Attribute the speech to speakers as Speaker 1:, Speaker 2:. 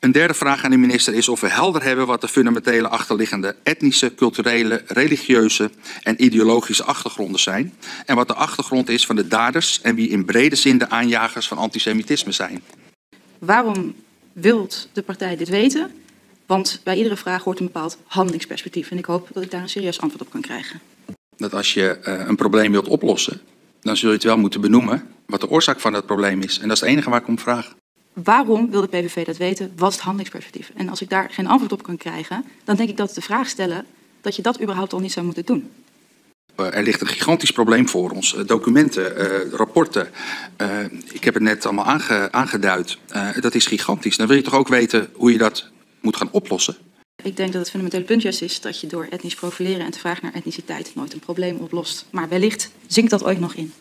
Speaker 1: Een derde vraag aan de minister is of we helder hebben wat de fundamentele achterliggende etnische, culturele, religieuze en ideologische achtergronden zijn. En wat de achtergrond is van de daders en wie in brede zin de aanjagers van antisemitisme zijn.
Speaker 2: Waarom wilt de partij dit weten? Want bij iedere vraag hoort een bepaald handelingsperspectief. En ik hoop dat ik daar een serieus antwoord op kan krijgen.
Speaker 1: Dat als je uh, een probleem wilt oplossen, dan zul je het wel moeten benoemen wat de oorzaak van dat probleem is. En dat is het enige waar ik om vraag.
Speaker 2: Waarom wil de PVV dat weten? Wat is het handelingsperspectief? En als ik daar geen antwoord op kan krijgen, dan denk ik dat de vraag stellen dat je dat überhaupt al niet zou moeten doen.
Speaker 1: Er ligt een gigantisch probleem voor ons. Documenten, uh, rapporten. Uh, ik heb het net allemaal aange, aangeduid. Uh, dat is gigantisch. Dan wil je toch ook weten hoe je dat moet gaan oplossen?
Speaker 2: Ik denk dat het fundamentele punt juist is dat je door etnisch profileren en te vragen naar etniciteit nooit een probleem oplost. Maar wellicht zinkt dat ooit nog in.